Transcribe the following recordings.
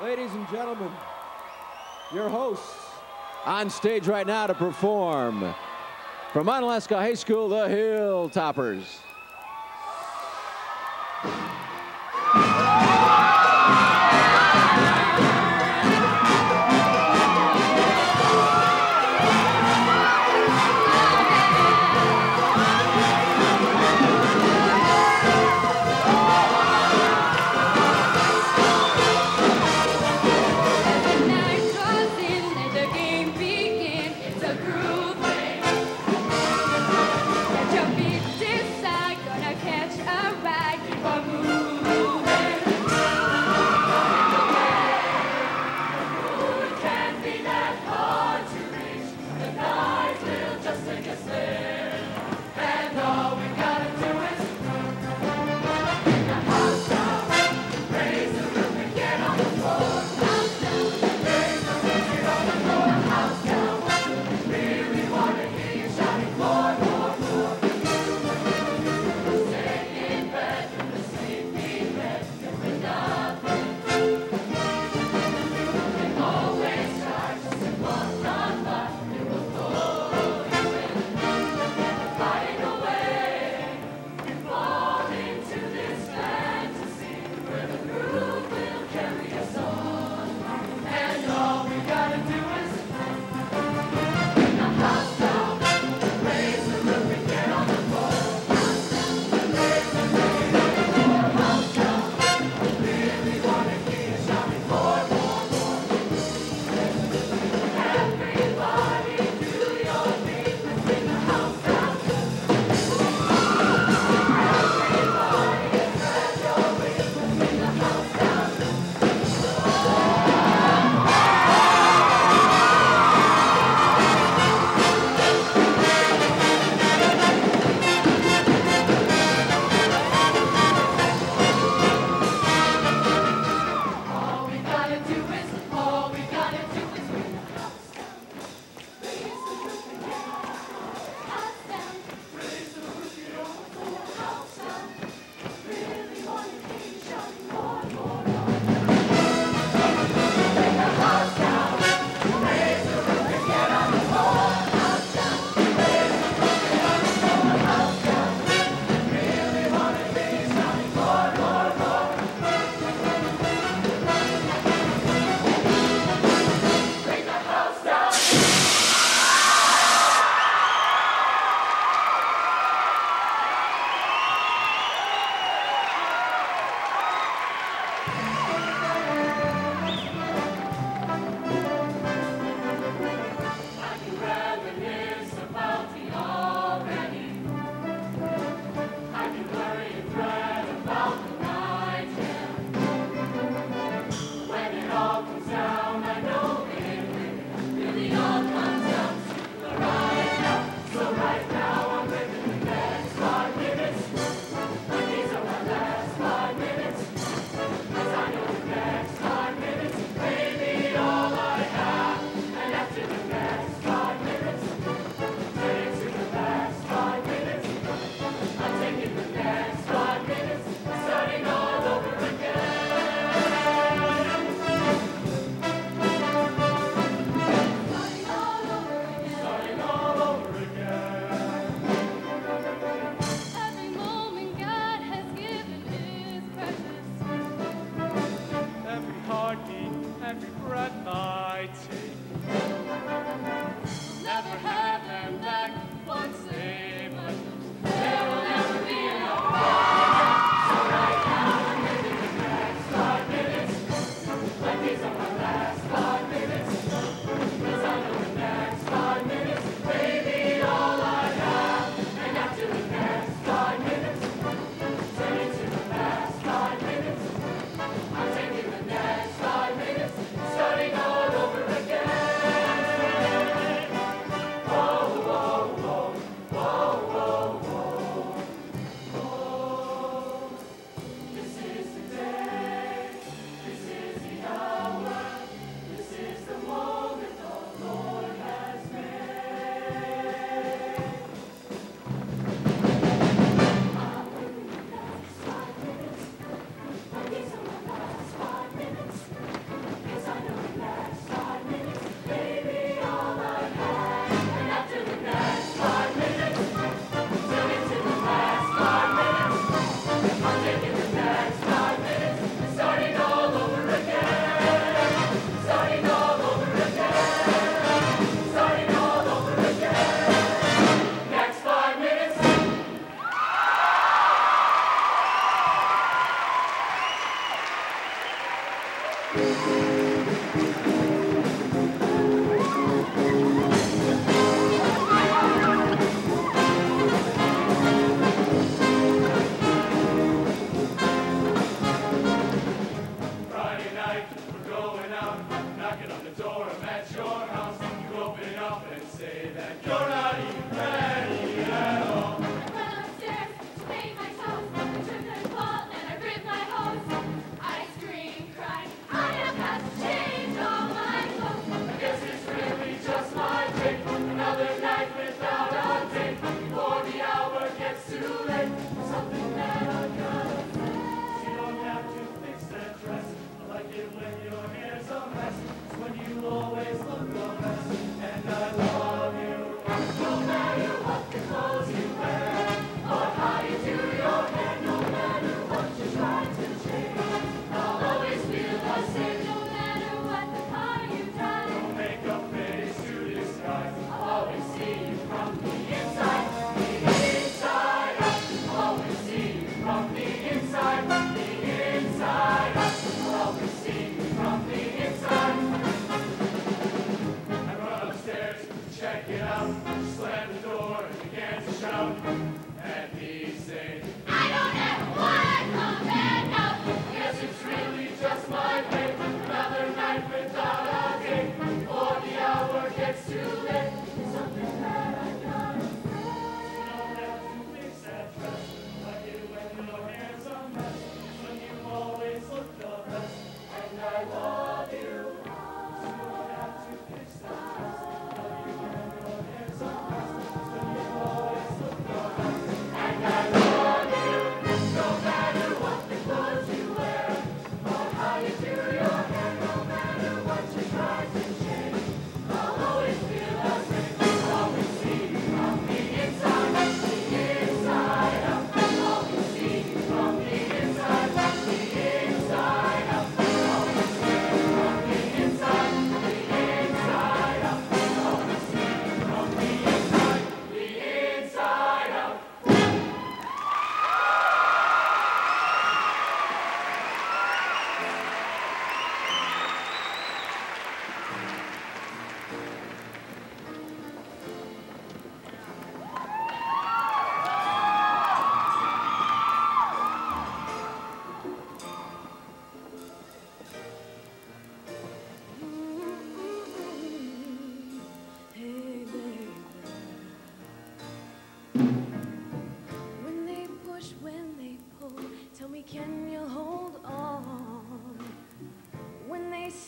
Ladies and gentlemen, your hosts on stage right now to perform from Onalaska High School, the Hilltoppers.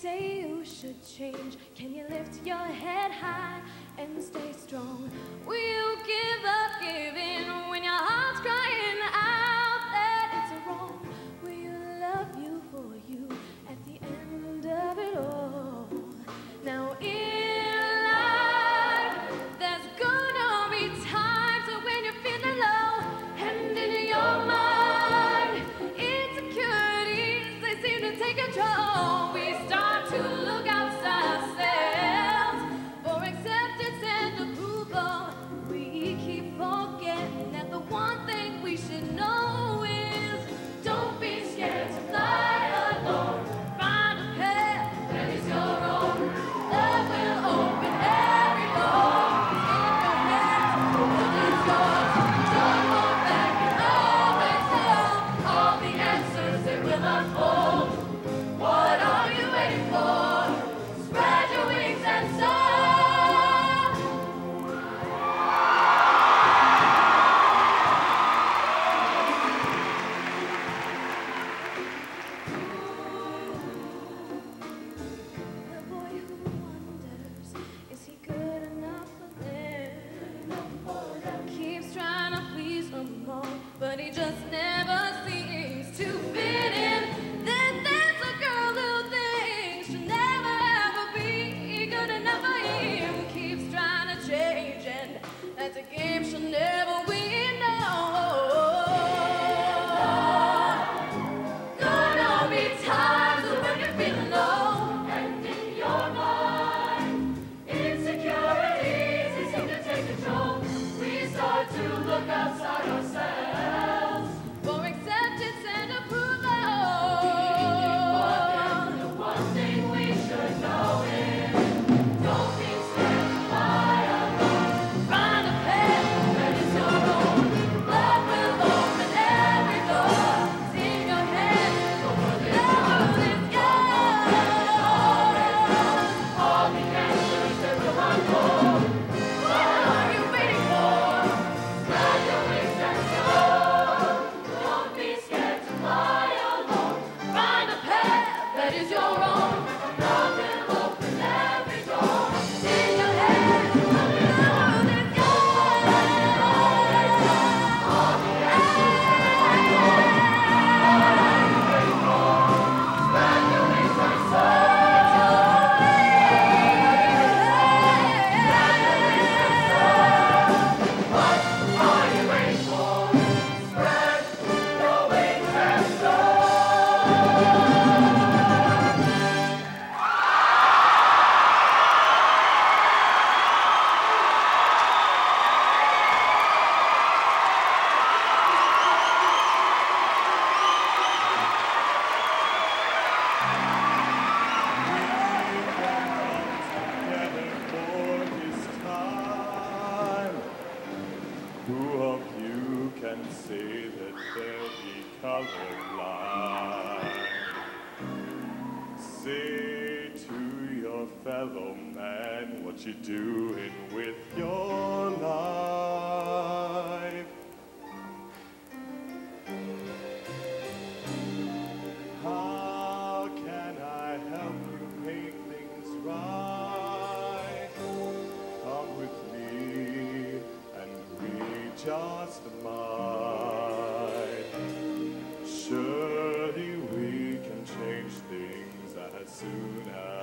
say you should change? Can you lift your head high and stay strong? Will you doing with your life? How can I help you make things right? Come with me and we just might. Surely we can change things as soon as